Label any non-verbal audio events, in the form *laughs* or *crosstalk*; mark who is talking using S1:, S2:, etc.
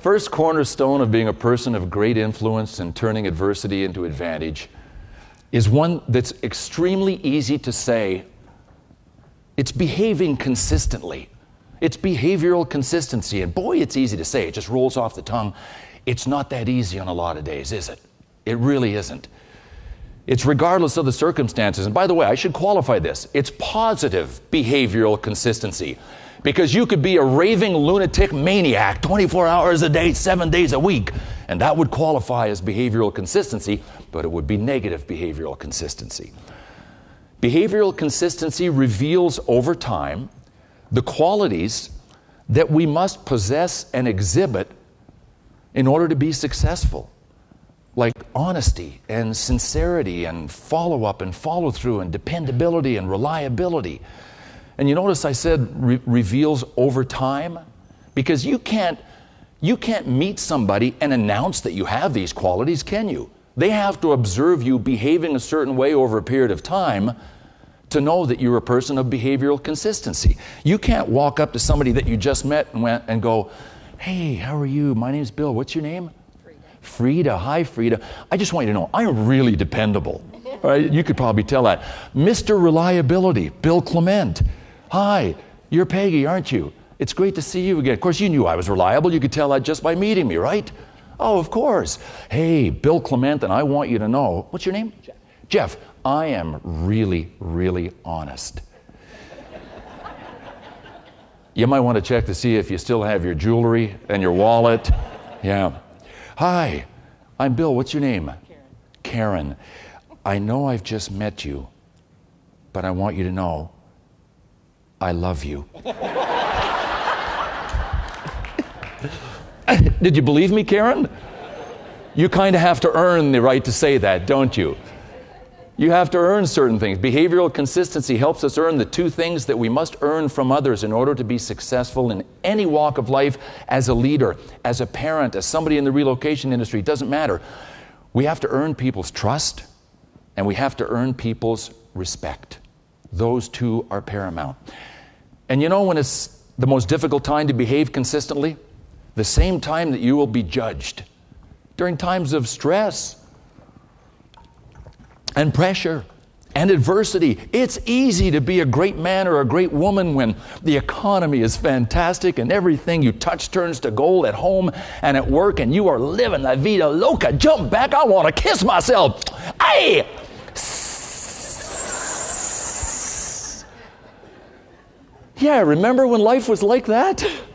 S1: first cornerstone of being a person of great influence and turning adversity into advantage is one that's extremely easy to say. It's behaving consistently. It's behavioral consistency. And boy, it's easy to say. It just rolls off the tongue. It's not that easy on a lot of days, is it? It really isn't. It's regardless of the circumstances. And by the way, I should qualify this it's positive behavioral consistency. Because you could be a raving lunatic maniac 24 hours a day, seven days a week, and that would qualify as behavioral consistency, but it would be negative behavioral consistency. Behavioral consistency reveals over time the qualities that we must possess and exhibit in order to be successful like honesty and sincerity and follow up and follow through and dependability and reliability. And you notice I said re- reveals over time because you can't you can't meet somebody and announce that you have these qualities, can you? They have to observe you behaving a certain way over a period of time to know that you're a person of behavioral consistency. You can't walk up to somebody that you just met and went and go, "Hey, how are you? My name's Bill. What's your name?" Frida, hi Frida. I just want you to know I'm really dependable. Right? You could probably tell that. Mr. Reliability, Bill Clement. Hi, you're Peggy, aren't you? It's great to see you again. Of course, you knew I was reliable. You could tell that just by meeting me, right? Oh, of course. Hey, Bill Clement, and I want you to know what's your name? Jeff. Jeff, I am really, really honest. you might want to check to see if you still have your jewelry and your wallet. Yeah. Hi, I'm Bill. What's your name? Karen. Karen. I know I've just met you, but I want you to know I love you. *laughs* Did you believe me, Karen? You kind of have to earn the right to say that, don't you? You have to earn certain things. Behavioral consistency helps us earn the two things that we must earn from others in order to be successful in any walk of life as a leader, as a parent, as somebody in the relocation industry. It doesn't matter. We have to earn people's trust and we have to earn people's respect. Those two are paramount. And you know when it's the most difficult time to behave consistently? The same time that you will be judged. During times of stress, and pressure and adversity. It's easy to be a great man or a great woman when the economy is fantastic and everything you touch turns to gold at home and at work and you are living la vida loca. Jump back, I want to kiss myself. Hey! Yeah, remember when life was like that? *laughs*